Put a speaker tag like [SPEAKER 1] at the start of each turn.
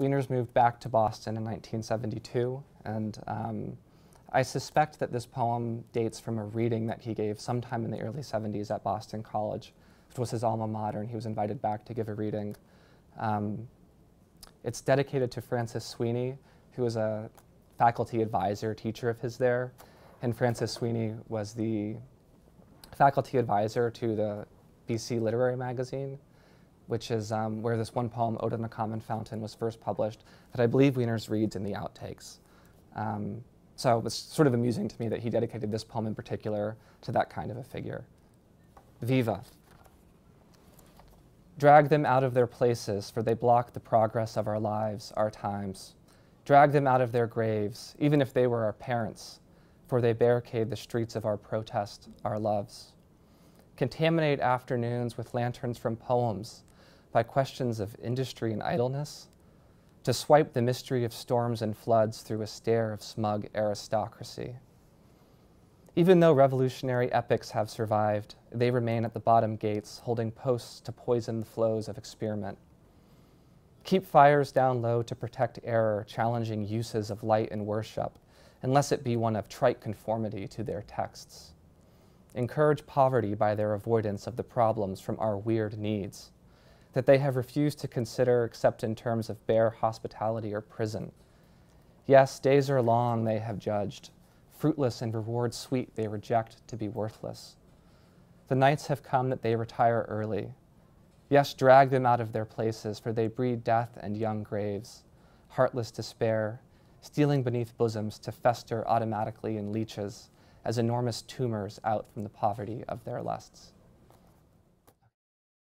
[SPEAKER 1] Wieners moved back to Boston in 1972, and um, I suspect that this poem dates from a reading that he gave sometime in the early 70s at Boston College, which was his alma mater, and he was invited back to give a reading. Um, it's dedicated to Francis Sweeney, who was a faculty advisor, teacher of his there, and Francis Sweeney was the faculty advisor to the BC Literary Magazine which is um, where this one poem, Ode on a Common Fountain, was first published, that I believe Wieners reads in the outtakes. Um, so it was sort of amusing to me that he dedicated this poem in particular to that kind of a figure. Viva. Drag them out of their places, for they block the progress of our lives, our times. Drag them out of their graves, even if they were our parents, for they barricade the streets of our protest, our loves. Contaminate afternoons with lanterns from poems, by questions of industry and idleness, to swipe the mystery of storms and floods through a stare of smug aristocracy. Even though revolutionary epics have survived, they remain at the bottom gates, holding posts to poison the flows of experiment. Keep fires down low to protect error, challenging uses of light and worship, unless it be one of trite conformity to their texts. Encourage poverty by their avoidance of the problems from our weird needs that they have refused to consider except in terms of bare hospitality or prison. Yes, days are long, they have judged. Fruitless and reward sweet, they reject to be worthless. The nights have come that they retire early. Yes, drag them out of their places, for they breed death and young graves, heartless despair, stealing beneath bosoms to fester automatically in leeches as enormous tumors out from the poverty of their lusts.